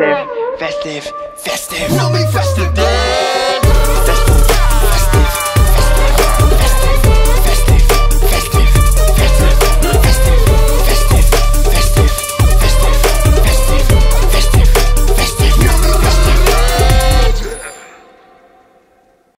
festive, festive, festive. Feel me festive.